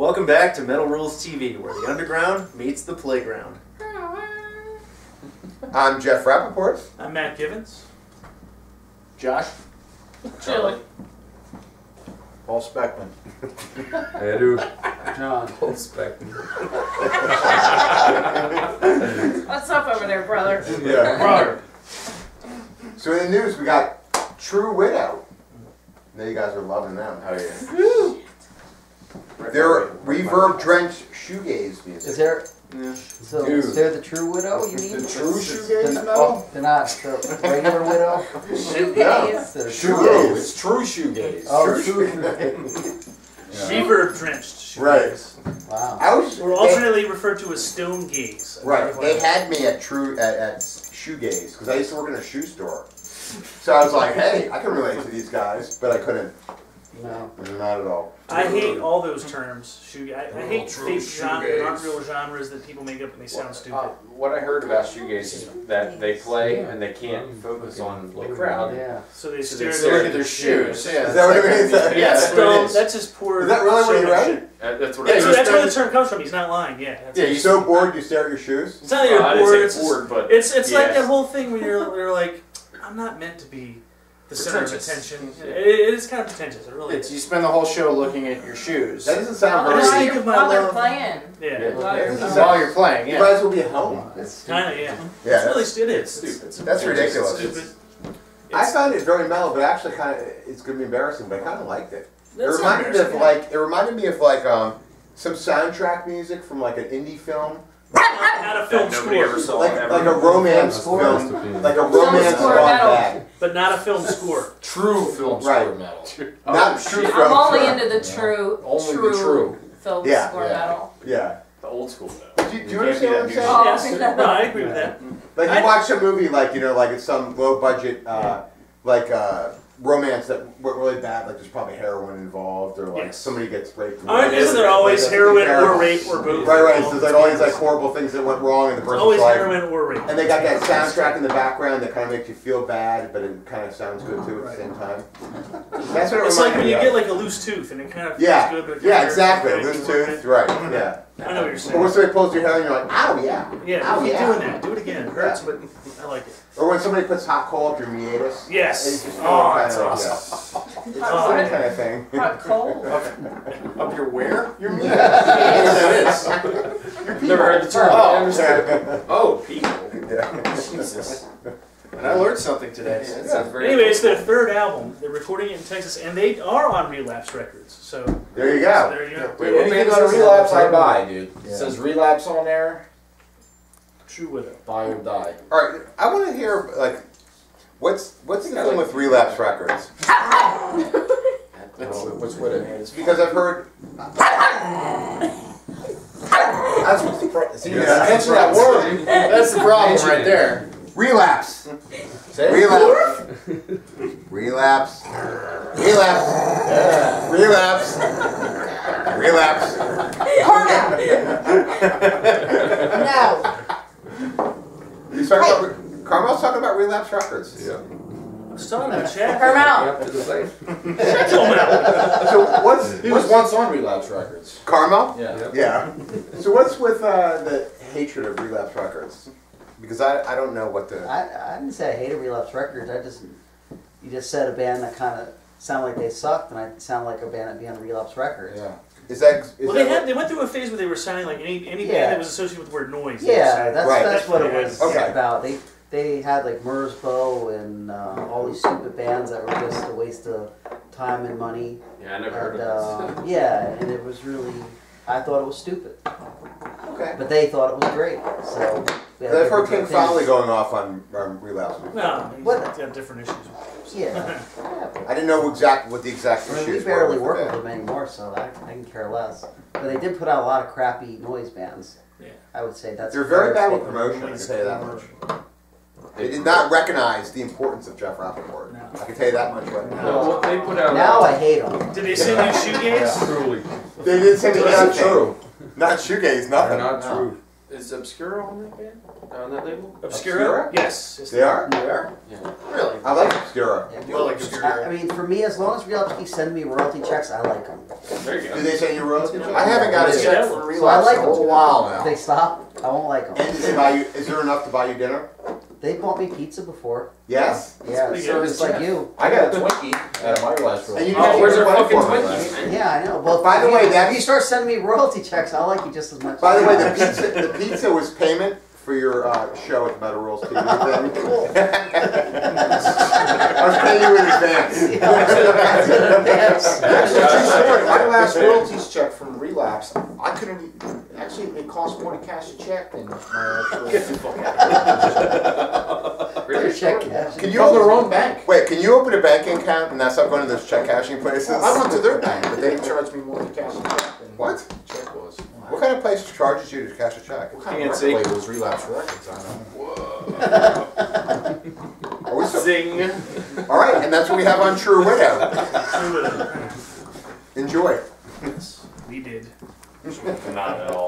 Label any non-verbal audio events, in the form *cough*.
Welcome back to Metal Rules TV, where the underground meets the playground. I'm Jeff Rappaport. I'm Matt Givens. Josh? Chili. Paul Speckmann. *laughs* Edu. John. Paul spectrum. What's up over there, brother? Yeah. Brother. So in the news, we got True Widow. Now you guys are loving them. How are you? They're reverb-drenched shoegaze music. Is there? Yeah. So Dude. is there the true widow? You mean? The true They're shoegaze not- metal? oh, They're not the regular widow. Shoegaze. They're oh, It's true shoegaze. Oh, True true. Reverb drenched. Right. Wow. I was. Or alternately referred to as stone gaze. Right. They had me at True at, at shoegaze because I used to work in a shoe store. So I was like, hey, I can relate to these guys, but I couldn't. No. Not at all. I hate all those terms. Shoe, I, I hate True fake genre, shoegaze. not real genres that people make up and they sound stupid. Uh, what I heard about shoegaze is that they play and they can't focus on the crowd. Yeah. so they So stare they at stare their at their shoes. Yeah, Is that what it means? Yeah, Yeah, that's that's what it dumb. is. That's just poor. Is that really what you're showmanship. That's what Yeah, I That's, you heard. that's where the term comes from. He's not lying. Yeah. That's Yeah, You're you so bored you stare at your shoes? It's not that you're Uh, bored. It's bored, but It's it's like yes. that whole thing where you're, you're like, I'm not meant to be the center of Pretentious. attention. It, it is kind of pretentious. It really It's, is. you spend the whole show looking at your shoes. That doesn't sound I very. just While think you're, of my while they're love. playing. Yeah. While you're Yeah. While you're playing, You yeah. might as well be at home. That's Kind of, yeah. Yeah, It's really that's- it is. stupid. It's, it's That's ridiculous. It's stupid. I It's- found it very mellow, but actually kind of it's going to be embarrassing. But I kind of liked it. It that's reminded me of embarrassing. like it reminded me of like um some soundtrack music from like an indie film, not a film that nobody score, ever saw like ever. like a romance film, like a romance score gone metal. bad. But not a film score. True film Right. score metal. Not true I'm film only score. into the true, Only the true, true. film Yeah. score Yeah. metal. Yeah. the old school though. Do, you- do you can't understand what I'm that saying? Oh, Yes. No, I agree with that. Like you I- watch a movie, like you know, like it's some low budget, uh, like uh, romance that went really bad. Like there's probably heroin involved, or like Yes. somebody gets raped. and Aren't, isn't there always Like, heroin or rape or both? Right, right. So there's like all these like horrible things that went wrong in the person's always life. heroin or rape. And they got that soundtrack in the background that kind of makes you feel bad, but it kind of sounds good too at the same time. That's what it It's like when reminded you me get like a loose tooth and it kind of yeah, good, but it yeah, kinda exactly. hurts. Loose tooth, right? Yeah. I know what you're saying. Or saying. when somebody pulls your hair and you're like, ow, yeah. Yeah, Ow, keep yeah. doing that. Do it again. It hurts, but I like it. Or when somebody puts hot coal up your meatus. Yes. It's just Oh, kind that's of, awesome. Yeah. It's Oh, that kind of thing. Hot cold. *laughs* Up your where? Your Yeah, that is. *laughs* Oh, Never heard the term. Oh, I I understand. understand. Oh, people. Yeah. Jesus. *laughs* And I learned something today. That sounds very Anyway, it's their third album. They're recording it in Texas, and they are on Relapse Records. So, There you so go. there you go. Wait, anything on relapse, I buy, dude. It says relapse on there, True Widow. buy or die. All right, I want to hear like, what's what's the I thing like with relapse records? *laughs* What's, what's with it? Because I've heard. That's what's the problem. See, Yeah. mention that word. That's the problem right there. Relapse. Say it. Relapse. *laughs* Relapse. Relapse. *laughs* Relapse. Relapse. *laughs* no. He's talking about. Carmel's talking about relapse records. Yeah. I was talking about Chad. Her mouth. Up to the same. Shut your mouth. So what's He was what's once on relapse records. Carmel? Yeah. Yeah. So what's with uh, the hatred of relapse records? Because I, I don't know what the. I, I didn't say I hated Relapse Records. I just you just said a band that kind of sounded like they sucked, and I sound like a band that be on Relapse Records. Yeah. Is that? Is Well, that they had what- they went through a phase where they were sounding like any any Yeah. band that was associated with the word noise. Yeah, that's Right. that's what it was Okay. about. They they had like Merzbow and uh, all these stupid bands that were just a waste of time and money. Yeah, I never heard And of uh, yeah, and it was really I thought it was stupid, Okay. but they thought it was great. So we had I've heard different King opinions. Fowley going off on, on relapse. No, he's What? got different issues. Yeah, yeah. *laughs* but- I didn't know exact what the exact I mean, issues we barely were. work with with the them anymore, so I, I can care less. But they did put out a lot of crappy noise bands. Yeah. I would say that's They're very bad with statement. promotion. I can tell you that much. They did not recognize the importance of Jeff Rappaport. No. I can tell you that much right now. No, what they put out. Now I hate them. Did they send you shoegaze? Truly. They didn't send me That's nothing. true. Not shoegaze, They're nothing. not No. true. Is Obscura on that band? On that label? Obscura? Obscura? Yes. yes, They are? They are? Yeah. Really? I like Obscura. You like I, I mean, for me, as long as Relapse keeps sending me royalty checks, I like them. There you go. Do they say you royalty? I haven't got a Yeah. check from So I like in a whole them. while If now. they stop, I won't like them. And did they buy you? Is there enough to buy you dinner? They bought me pizza before. Yes. Yeah, pretty so good. it's like you. I got a Twinkie out of my Relapse And you roll. didn't Oh, where's get our money fucking for me. Twinkies. Yeah, I know. Well, By the way, you- that- if you start sending me royalty checks, I'll like you just as much. By the way, the *laughs* pizza, the pizza was payment for your uh, show at the Metal Rules TV thing. *laughs* I was paying you in advance. *laughs* Yes. Actually, true story, my last royalties check from Relapse, I couldn't, actually, it costs more to cash a check than my actual. *laughs* Your check cash. Can you From their open, own bank. wait? Can you open a banking account and not stop going to those check cashing places? I went to their bank, but they charged me more to cash a check than. What? the Check was. What kind of place charges you to cash a check? What kind of Fancy. record label was Relapse Records? I don't know. Are we so- Zing. All right, and that's what we have on True Widow. *laughs* Enjoy. Not at all.